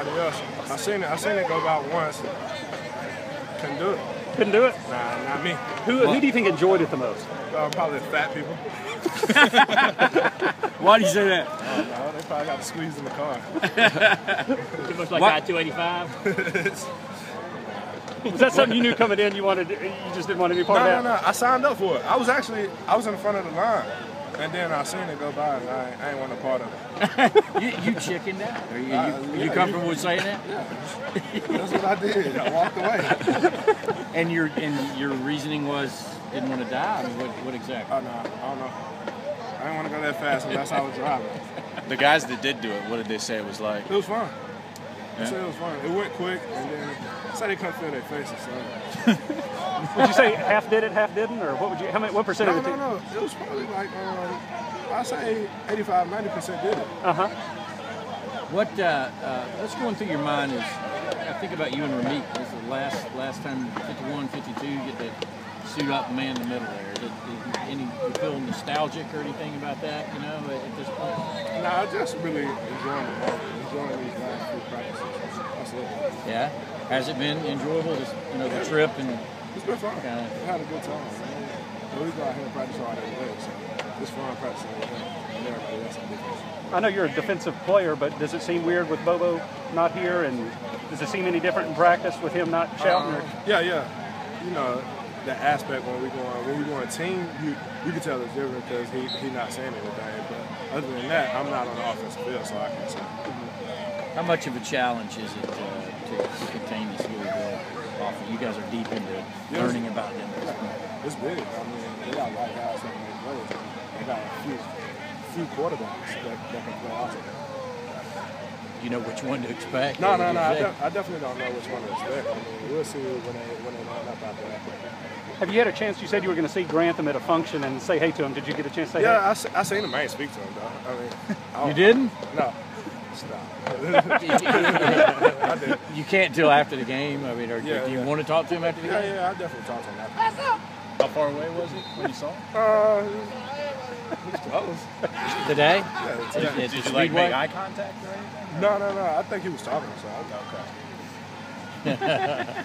anybody else. I seen it. I seen it go about once. Couldn't do it. Couldn't do it. Nah, not me. Who, who do you think enjoyed it the most? Uh, probably the fat people. Why do you say that? I don't. They probably got to squeeze in the car. It looks like What? I 285. Was that something you knew coming in? You wanted, you just didn't want to be part No, of no, that. no. I signed up for it. I was actually, I was in the front of the line. And then I seen it go by and I, I ain't want a part of it. You, you chickened out. Are you, Uh, you, yeah, you comfortable with saying that? Yeah. That's what I did. I walked away. And your and your reasoning was didn't want to die. I mean, what, what exactly? Oh, no. I don't know. I didn't want to go that fast unless I was driving. The guys that did do it, what did they say it was like? It was fun. They said it was fun. It went quick and then said they couldn't feel their faces. So. Would you say half did it, half didn't, or what would you? How many? What percent No, of the no, team? no. It was probably like, um, I say 85, 90% did it. Uh huh. What uh, uh, what's going through your mind is I think about you and Ramik. This is the last last time 51, 52 you get to suit up and man in the middle there. Is it, is any you feel nostalgic or anything about that? You know, at this point. No, I just really enjoying the moment, enjoying these last few practices. That's it. Yeah. Has it been enjoyable? Just you know the trip and It's been fun. Kinda. We had a good time. Man. But we go out here and practice all every day, so it's fun practicing with him and everybody else on defense. I know you're a defensive player, but does it seem weird with Bobo not here, and does it seem any different in practice with him not shouting? or? Yeah, yeah. You know, the aspect when we go on when we go on team, you you can tell it's different because he he not saying anything. But other than that, I'm not on the offensive field, so I can't say. how much of a challenge is it uh, to, to contain this Louisville offense? You guys are deep into learning about them. at this point. It's big. I mean, they got a lot of guys that can make plays. They got a few few quarterbacks that, that can play also. You know which one to expect. No, no, no. I, de- I definitely don't know which one to expect. I mean, we'll see when they when they line up out there. Have you had a chance? You said you were going to see Grantham at a function and say hey to him. Did you get a chance to say Yeah, hey? I, se- I seen him. I ain't speak to him though. I mean, I You don't- didn't? No. Stop. I did. You can't till after the game. I mean, or Yeah, do you yeah. want to talk to him after the Yeah, game? yeah. yeah, I definitely talked to him. After. How far away was it when you saw him? Uh, he was close. Today? Yeah, At- today. at Did you like make eye contact or anything? No, no, no. I think he was talking. So I, okay.